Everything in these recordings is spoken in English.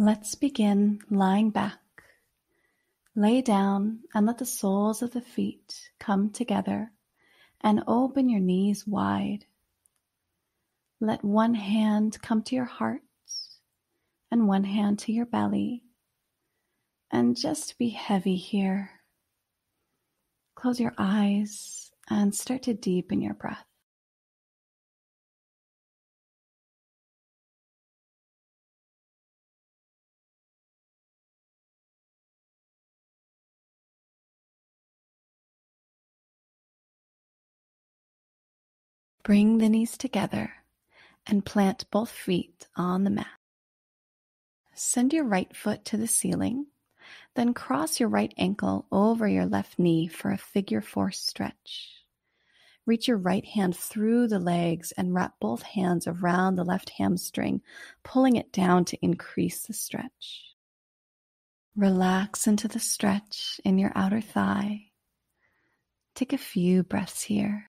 Let's begin lying back. Lay down and let the soles of the feet come together and open your knees wide. Let one hand come to your heart and one hand to your belly. And just be heavy here. Close your eyes and start to deepen your breath. Bring the knees together and plant both feet on the mat. Send your right foot to the ceiling, then cross your right ankle over your left knee for a figure four stretch. Reach your right hand through the legs and wrap both hands around the left hamstring, pulling it down to increase the stretch. Relax into the stretch in your outer thigh. Take a few breaths here.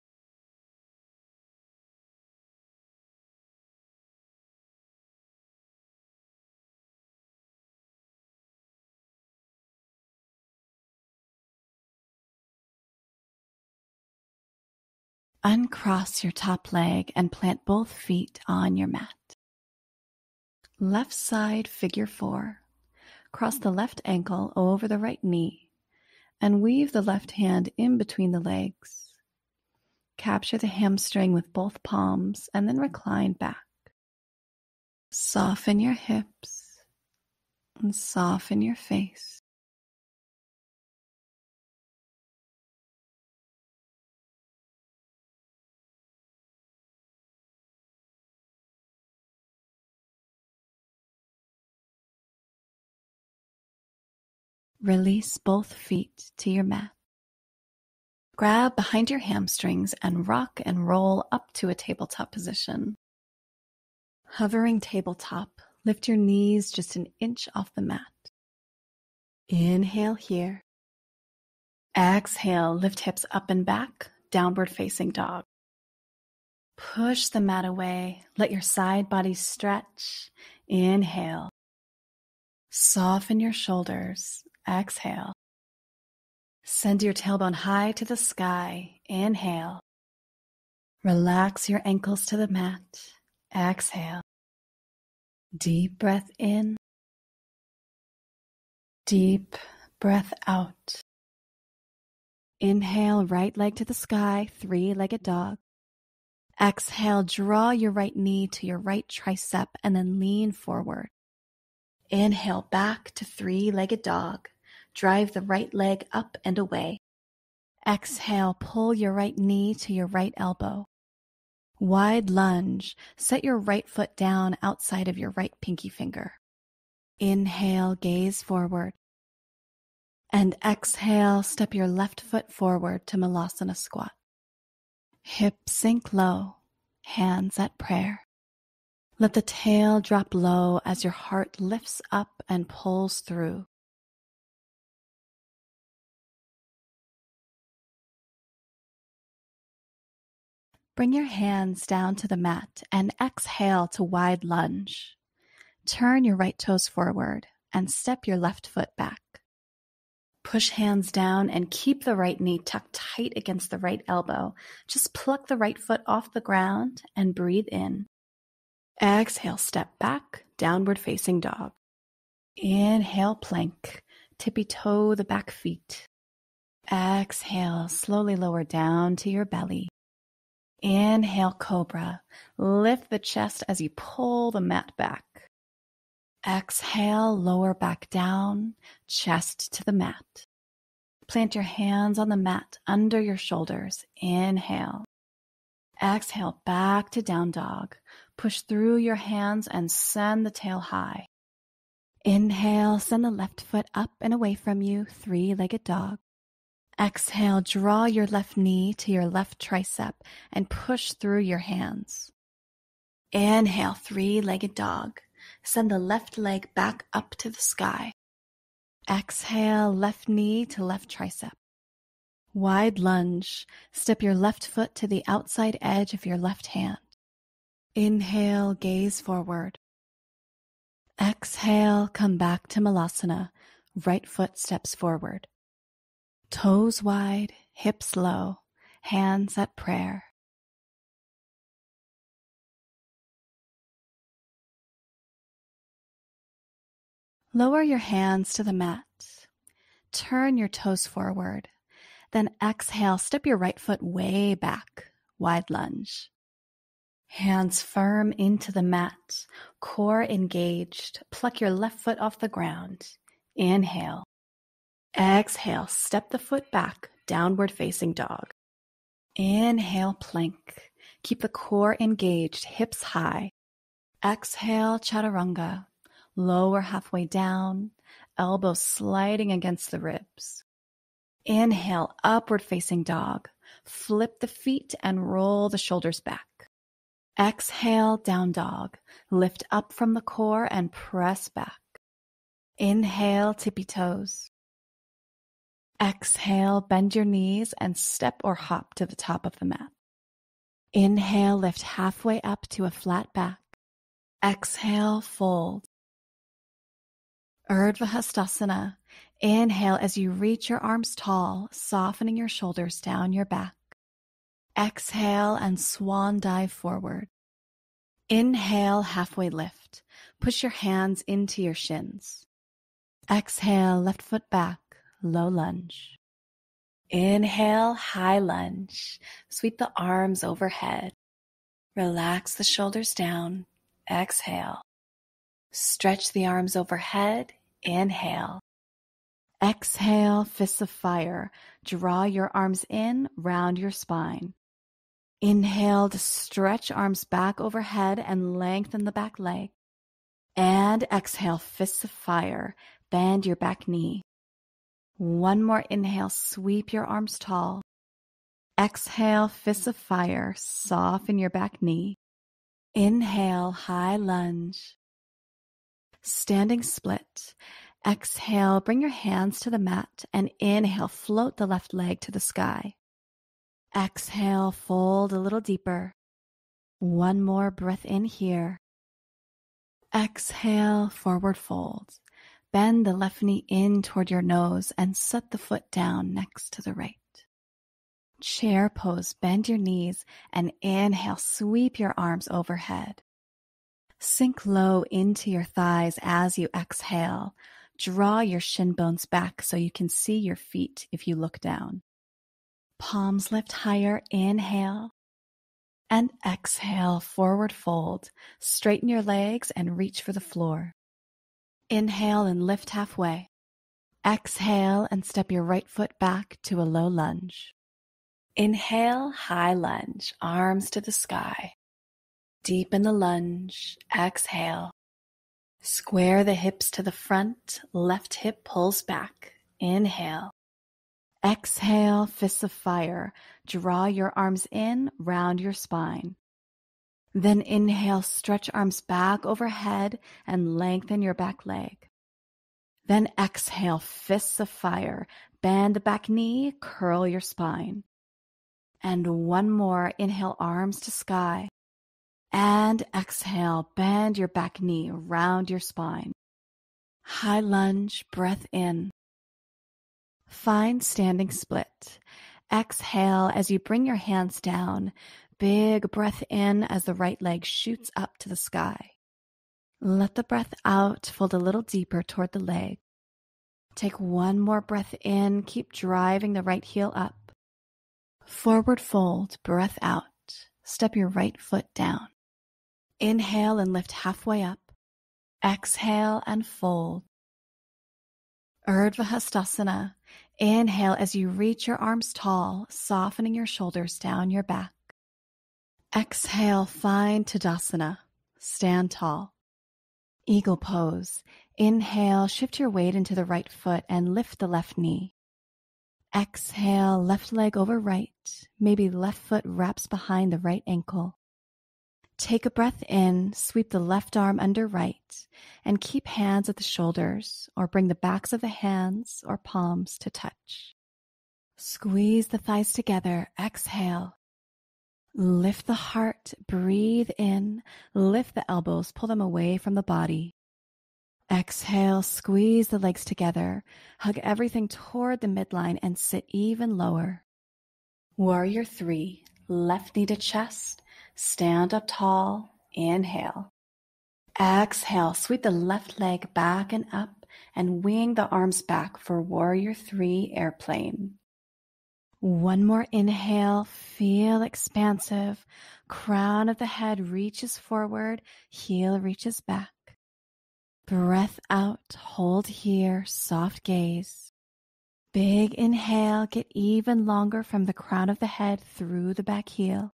Uncross your top leg and plant both feet on your mat. Left side figure four. Cross the left ankle over the right knee and weave the left hand in between the legs. Capture the hamstring with both palms and then recline back. Soften your hips and soften your face. Release both feet to your mat. Grab behind your hamstrings and rock and roll up to a tabletop position. Hovering tabletop, lift your knees just an inch off the mat. Inhale here. Exhale, lift hips up and back, downward facing dog. Push the mat away, let your side body stretch. Inhale. Soften your shoulders Exhale. Send your tailbone high to the sky. Inhale. Relax your ankles to the mat. Exhale. Deep breath in. Deep breath out. Inhale, right leg to the sky, three legged dog. Exhale, draw your right knee to your right tricep and then lean forward. Inhale back to three legged dog. Drive the right leg up and away. Exhale, pull your right knee to your right elbow. Wide lunge, set your right foot down outside of your right pinky finger. Inhale, gaze forward. And exhale, step your left foot forward to Malasana squat. Hips sink low, hands at prayer. Let the tail drop low as your heart lifts up and pulls through. Bring your hands down to the mat and exhale to wide lunge. Turn your right toes forward and step your left foot back. Push hands down and keep the right knee tucked tight against the right elbow. Just pluck the right foot off the ground and breathe in. Exhale, step back, downward facing dog. Inhale, plank. Tippy toe the back feet. Exhale, slowly lower down to your belly. Inhale, cobra. Lift the chest as you pull the mat back. Exhale, lower back down, chest to the mat. Plant your hands on the mat under your shoulders. Inhale. Exhale, back to down dog. Push through your hands and send the tail high. Inhale, send the left foot up and away from you, three legged dog. Exhale, draw your left knee to your left tricep and push through your hands. Inhale, three legged dog. Send the left leg back up to the sky. Exhale, left knee to left tricep. Wide lunge. Step your left foot to the outside edge of your left hand. Inhale, gaze forward. Exhale, come back to Malasana. Right foot steps forward. Toes wide, hips low, hands at prayer. Lower your hands to the mat. Turn your toes forward. Then exhale, step your right foot way back, wide lunge. Hands firm into the mat, core engaged. Pluck your left foot off the ground. Inhale. Exhale, step the foot back, downward facing dog. Inhale, plank. Keep the core engaged, hips high. Exhale, chaturanga. Lower halfway down, elbows sliding against the ribs. Inhale, upward facing dog. Flip the feet and roll the shoulders back. Exhale, down dog. Lift up from the core and press back. Inhale, tippy toes. Exhale, bend your knees and step or hop to the top of the mat. Inhale, lift halfway up to a flat back. Exhale, fold. Urdhva Hastasana. Inhale as you reach your arms tall, softening your shoulders down your back. Exhale and swan dive forward. Inhale, halfway lift. Push your hands into your shins. Exhale, left foot back, low lunge. Inhale, high lunge. Sweep the arms overhead. Relax the shoulders down. Exhale. Stretch the arms overhead. Inhale. Exhale, fists of fire. Draw your arms in, round your spine. Inhale to stretch arms back overhead and lengthen the back leg. And exhale, fists of fire. Bend your back knee. One more inhale, sweep your arms tall. Exhale, fists of fire. Soften your back knee. Inhale, high lunge. Standing split. Exhale, bring your hands to the mat and inhale, float the left leg to the sky. Exhale, fold a little deeper. One more breath in here. Exhale, forward fold. Bend the left knee in toward your nose and set the foot down next to the right. Chair pose, bend your knees and inhale, sweep your arms overhead. Sink low into your thighs as you exhale. Draw your shin bones back so you can see your feet if you look down. Palms lift higher, inhale. And exhale, forward fold. Straighten your legs and reach for the floor. Inhale and lift halfway. Exhale and step your right foot back to a low lunge. Inhale, high lunge, arms to the sky. Deepen the lunge. Exhale. Square the hips to the front. Left hip pulls back. Inhale. Exhale, fists of fire. Draw your arms in, round your spine. Then inhale, stretch arms back overhead and lengthen your back leg. Then exhale, fists of fire. Bend the back knee, curl your spine. And one more, inhale, arms to sky. And exhale, bend your back knee, round your spine. High lunge, breath in. Find standing split. Exhale as you bring your hands down. Big breath in as the right leg shoots up to the sky. Let the breath out fold a little deeper toward the leg. Take one more breath in. Keep driving the right heel up. Forward fold, breath out. Step your right foot down. Inhale and lift halfway up. Exhale and fold. Urdhva Hastasana. Inhale as you reach your arms tall, softening your shoulders down your back. Exhale, find Tadasana. Stand tall. Eagle pose. Inhale, shift your weight into the right foot and lift the left knee. Exhale, left leg over right. Maybe left foot wraps behind the right ankle. Take a breath in, sweep the left arm under right, and keep hands at the shoulders or bring the backs of the hands or palms to touch. Squeeze the thighs together. Exhale. Lift the heart. Breathe in. Lift the elbows. Pull them away from the body. Exhale, squeeze the legs together, hug everything toward the midline, and sit even lower. Warrior three, left knee to chest, stand up tall, inhale. Exhale, sweep the left leg back and up and wing the arms back for warrior three airplane. One more inhale, feel expansive. Crown of the head reaches forward, heel reaches back. Breath out, hold here, soft gaze. Big inhale, get even longer from the crown of the head through the back heel.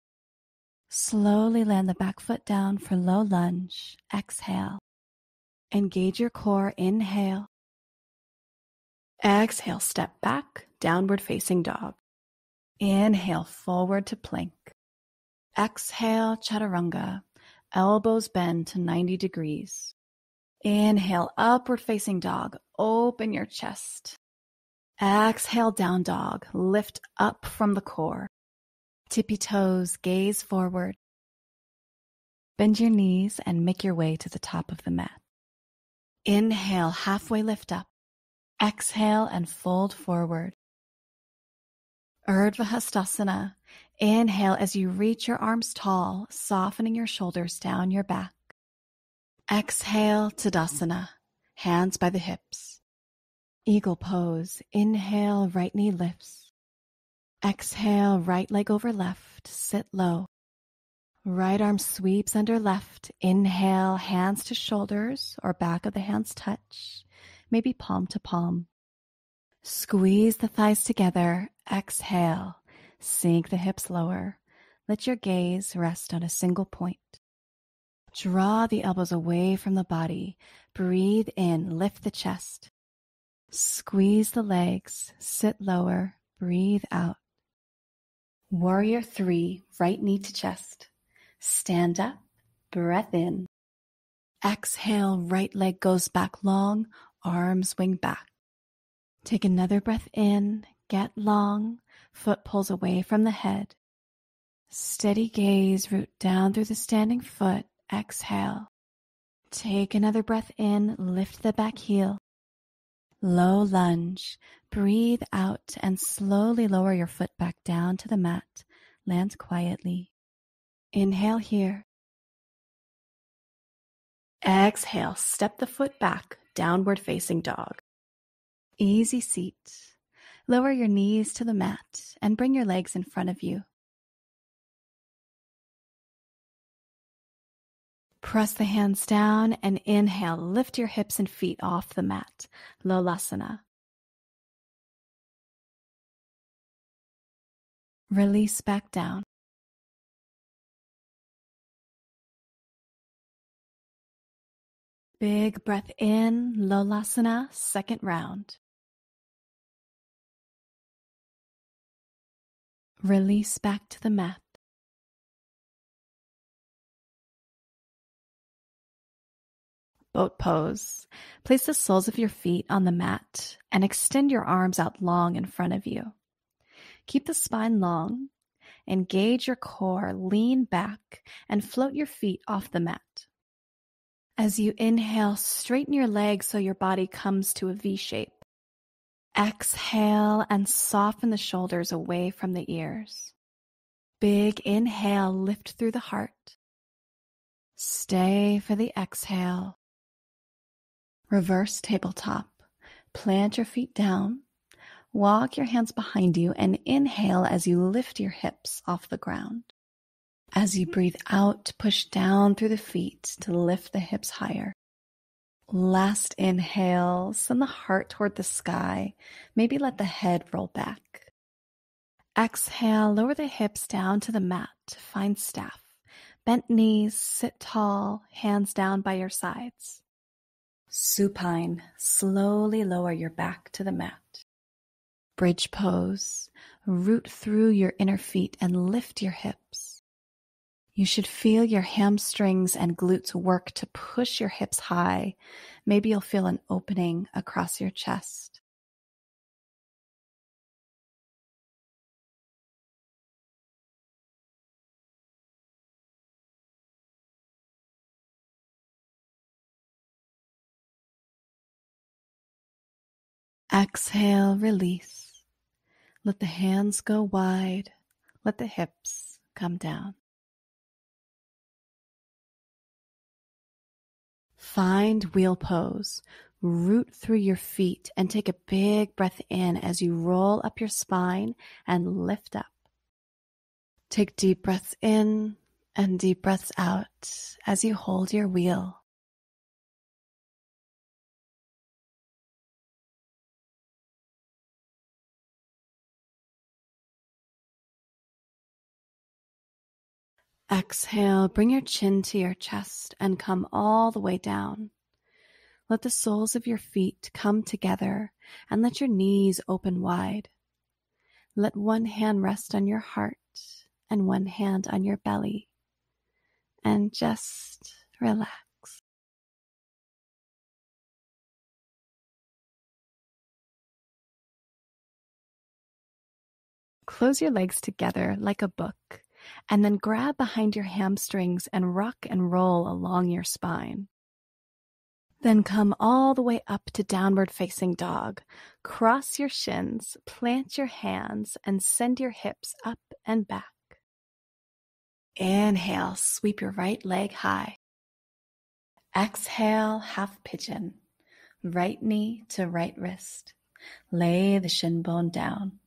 Slowly land the back foot down for low lunge. Exhale. Engage your core. Inhale. Exhale, step back, downward facing dog. Inhale, forward to plank. Exhale, chaturanga. Elbows bend to 90 degrees. Inhale, upward facing dog. Open your chest. Exhale, down dog. Lift up from the core. Tippy toes, gaze forward. Bend your knees and make your way to the top of the mat. Inhale, halfway lift up. Exhale and fold forward. Urdhva Hastasana. Inhale as you reach your arms tall, softening your shoulders down your back. Exhale, Tadasana. Hands by the hips. Eagle pose. Inhale, right knee lifts. Exhale, right leg over left. Sit low. Right arm sweeps under left. Inhale, hands to shoulders or back of the hands touch, maybe palm to palm. Squeeze the thighs together. Exhale, sink the hips lower. Let your gaze rest on a single point. Draw the elbows away from the body. Breathe in, lift the chest. Squeeze the legs, sit lower, breathe out. Warrior three, right knee to chest. Stand up, breath in. Exhale, right leg goes back long, arms wing back. Take another breath in, get long, foot pulls away from the head. Steady gaze, root down through the standing foot. Exhale. Take another breath in, lift the back heel. Low lunge. Breathe out and slowly lower your foot back down to the mat. Land quietly. Inhale here. Exhale, step the foot back, downward facing dog. Easy seat. Lower your knees to the mat and bring your legs in front of you. Press the hands down and inhale. Lift your hips and feet off the mat. Lolasana. Release back down. Big breath in, Lolasana, second round. Release back to the mat. Boat pose. Place the soles of your feet on the mat and extend your arms out long in front of you. Keep the spine long. Engage your core, lean back, and float your feet off the mat. As you inhale, straighten your legs so your body comes to a V shape. Exhale and soften the shoulders away from the ears. Big inhale, lift through the heart. Stay for the exhale. Reverse tabletop. Plant your feet down. Walk your hands behind you and inhale as you lift your hips off the ground. As you breathe out, push down through the feet to lift the hips higher. Last inhale, send the heart toward the sky. Maybe let the head roll back. Exhale, lower the hips down to the mat. to Find staff. Bent knees, sit tall, hands down by your sides. Supine, slowly lower your back to the mat. Bridge pose, root through your inner feet and lift your hips. You should feel your hamstrings and glutes work to push your hips high. Maybe you'll feel an opening across your chest. Exhale, release. Let the hands go wide. Let the hips come down. Find wheel pose. Root through your feet and take a big breath in as you roll up your spine and lift up. Take deep breaths in and deep breaths out as you hold your wheel. Exhale, bring your chin to your chest and come all the way down. Let the soles of your feet come together and let your knees open wide. Let one hand rest on your heart and one hand on your belly. And just relax. Close your legs together like a book and then grab behind your hamstrings and rock and roll along your spine. Then come all the way up to downward facing dog. Cross your shins, plant your hands, and send your hips up and back. Inhale, sweep your right leg high. Exhale, half pigeon. Right knee to right wrist. Lay the shin bone down.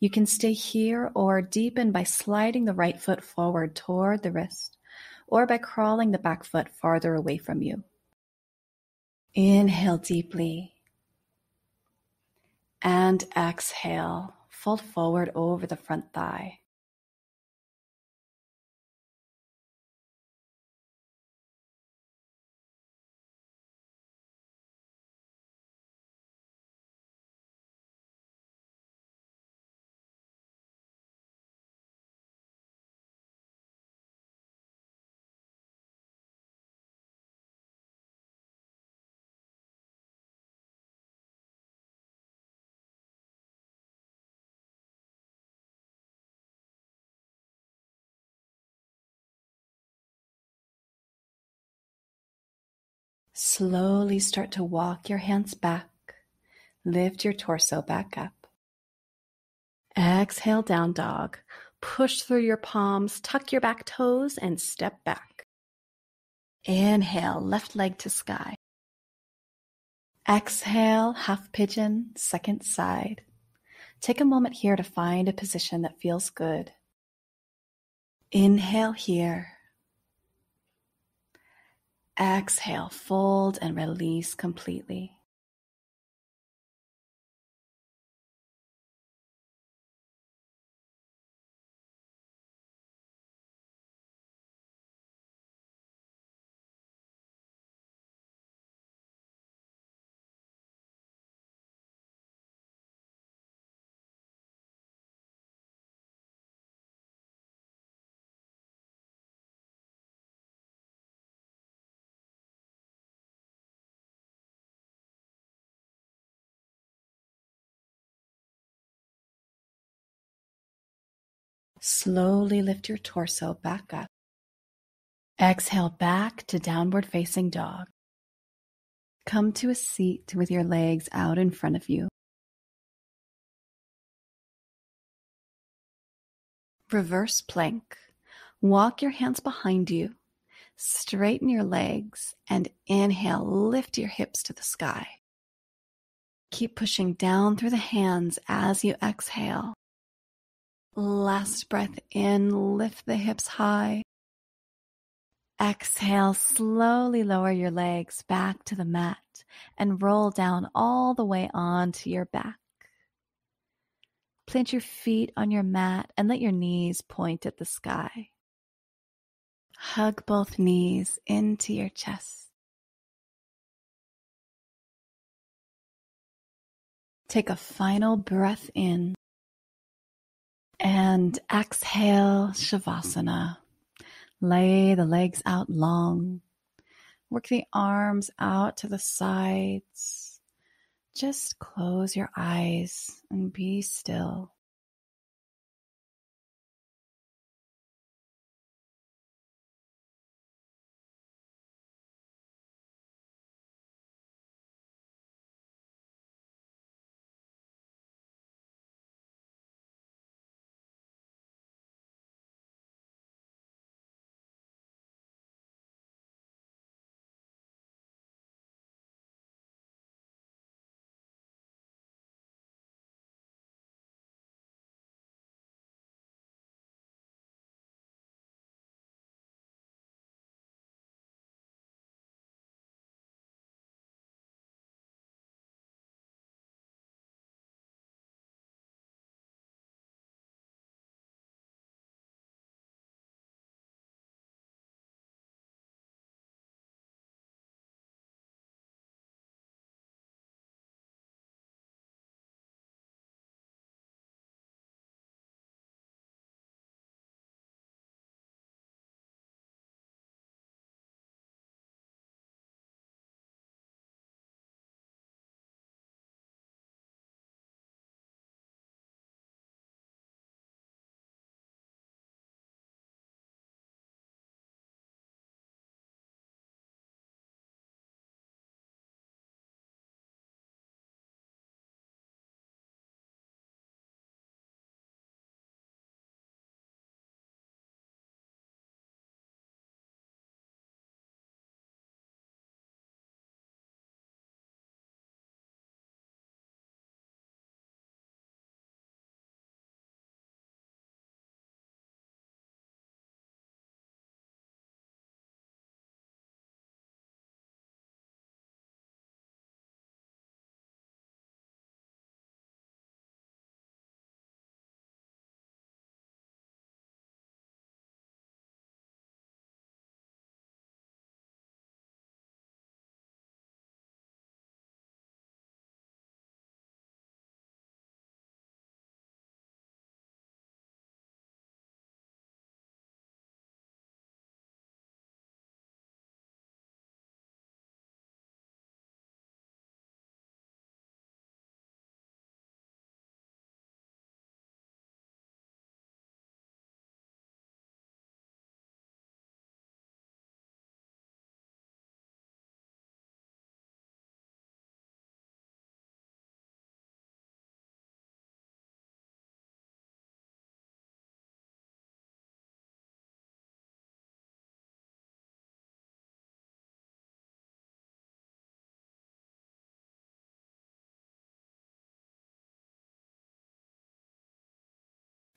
You can stay here or deepen by sliding the right foot forward toward the wrist or by crawling the back foot farther away from you. Inhale deeply and exhale. Fold forward over the front thigh. Slowly start to walk your hands back. Lift your torso back up. Exhale, down dog. Push through your palms, tuck your back toes, and step back. Inhale, left leg to sky. Exhale, half pigeon, second side. Take a moment here to find a position that feels good. Inhale here. Exhale, fold and release completely. Slowly lift your torso back up. Exhale back to downward facing dog. Come to a seat with your legs out in front of you. Reverse plank. Walk your hands behind you. Straighten your legs and inhale, lift your hips to the sky. Keep pushing down through the hands as you exhale. Last breath in, lift the hips high. Exhale, slowly lower your legs back to the mat and roll down all the way onto your back. Plant your feet on your mat and let your knees point at the sky. Hug both knees into your chest. Take a final breath in and exhale, Shavasana. Lay the legs out long. Work the arms out to the sides. Just close your eyes and be still.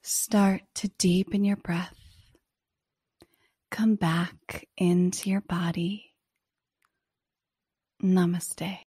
Start to deepen your breath. Come back into your body. Namaste.